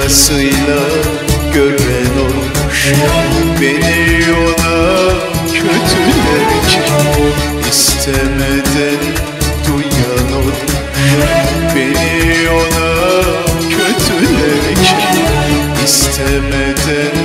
Başkasıyla gören olmuş. Beni ona kötülerken istemeden duyan olmuş. Beni ona kötülerken istemeden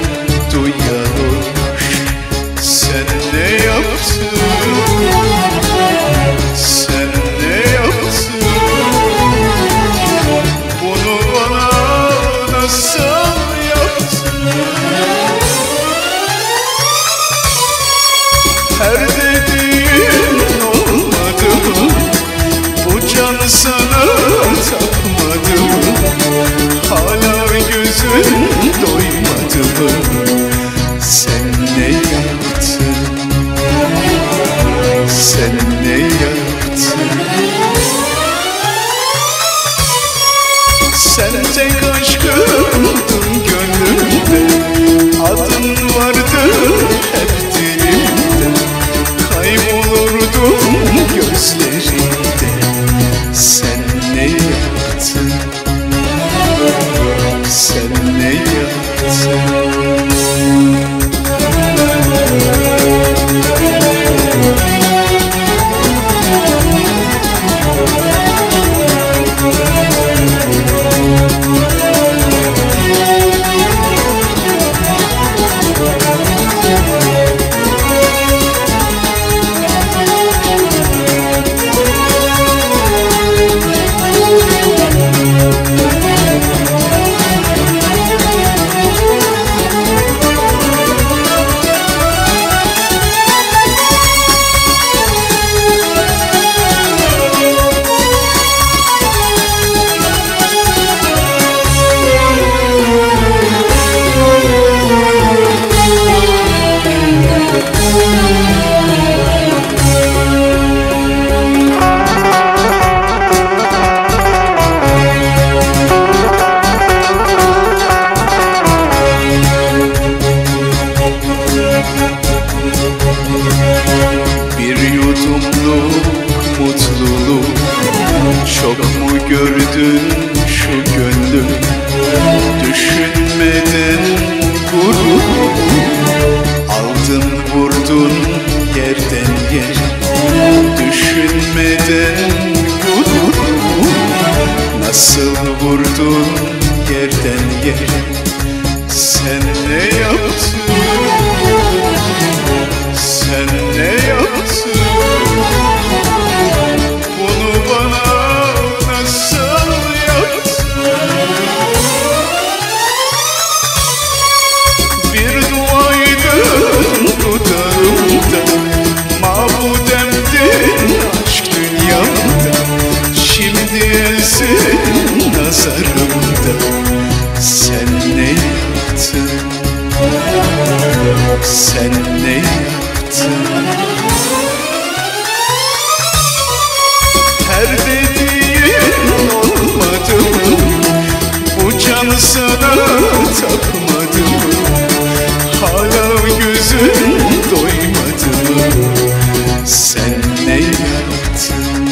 Her dediğin olmadı mı? Bu can sana takmadı? Hala gözün doymadı mı? Sen ne Sen ne yaptın? Şu gönlüm Düşünmeden gurur Aldın vurdun yerden yere Düşünmeden gurur Nasıl vurdun yerden yere Sen ne yaptın? sen ne yaptın? Her dediğin olmadı? Bu canı sana takmadı mı? Hala gözün doymadı? Sen ne yaptın?